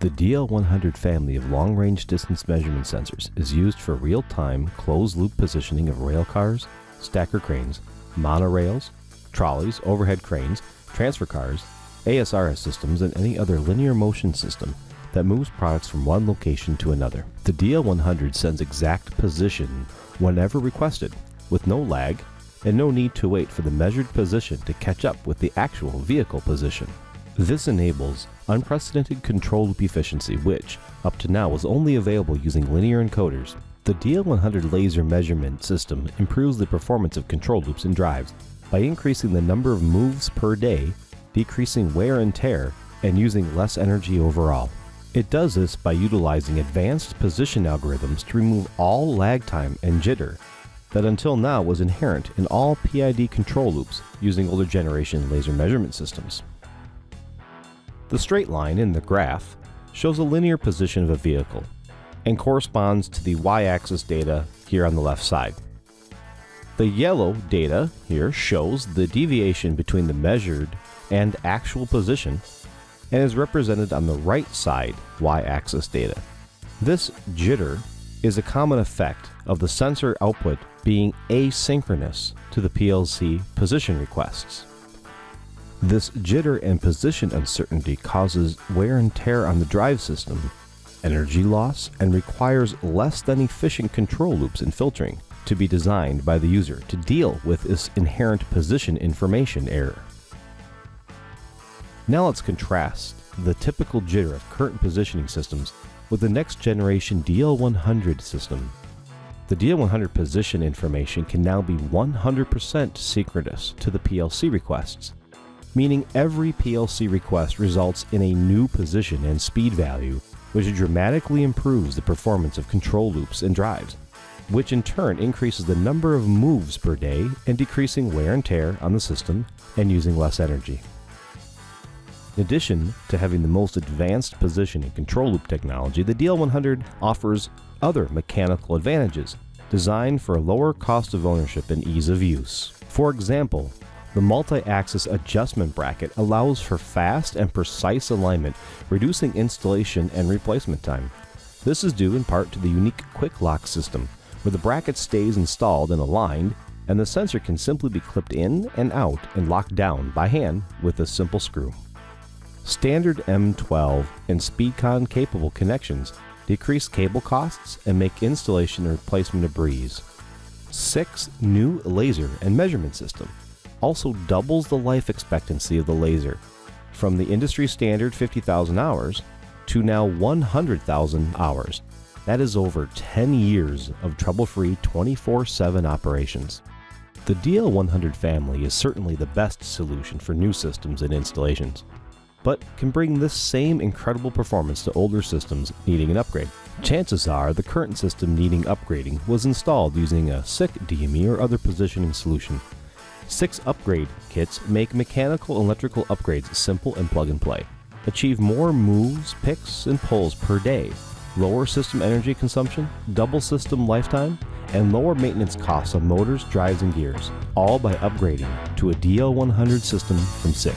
The DL100 family of long-range distance measurement sensors is used for real-time closed-loop positioning of rail cars, stacker cranes, monorails, trolleys, overhead cranes, transfer cars, ASRS systems, and any other linear motion system that moves products from one location to another. The DL100 sends exact position whenever requested, with no lag and no need to wait for the measured position to catch up with the actual vehicle position. This enables unprecedented control loop efficiency which, up to now, was only available using linear encoders. The DL100 laser measurement system improves the performance of control loops and drives by increasing the number of moves per day, decreasing wear and tear, and using less energy overall. It does this by utilizing advanced position algorithms to remove all lag time and jitter that until now was inherent in all PID control loops using older generation laser measurement systems. The straight line in the graph shows a linear position of a vehicle and corresponds to the y-axis data here on the left side. The yellow data here shows the deviation between the measured and actual position and is represented on the right side y-axis data. This jitter is a common effect of the sensor output being asynchronous to the PLC position requests. This jitter and position uncertainty causes wear and tear on the drive system, energy loss, and requires less than efficient control loops and filtering to be designed by the user to deal with this inherent position information error. Now let's contrast the typical jitter of current positioning systems with the next generation DL100 system. The DL100 position information can now be 100% synchronous to the PLC requests, meaning every PLC request results in a new position and speed value, which dramatically improves the performance of control loops and drives, which in turn increases the number of moves per day and decreasing wear and tear on the system and using less energy. In addition to having the most advanced position and control loop technology, the DL100 offers other mechanical advantages designed for a lower cost of ownership and ease of use. For example, the multi-axis adjustment bracket allows for fast and precise alignment, reducing installation and replacement time. This is due in part to the unique quick lock system, where the bracket stays installed and aligned, and the sensor can simply be clipped in and out and locked down by hand with a simple screw. Standard M12 and SpeedCon capable connections decrease cable costs and make installation and replacement a breeze. SICK's new laser and measurement system also doubles the life expectancy of the laser from the industry standard 50,000 hours to now 100,000 hours. That is over 10 years of trouble-free 24-7 operations. The DL100 family is certainly the best solution for new systems and installations but can bring this same incredible performance to older systems needing an upgrade. Chances are the current system needing upgrading was installed using a SICK DME or other positioning solution. SICK's upgrade kits make mechanical electrical upgrades simple and plug and play. Achieve more moves, picks, and pulls per day, lower system energy consumption, double system lifetime, and lower maintenance costs of motors, drives, and gears, all by upgrading to a DL100 system from SICK.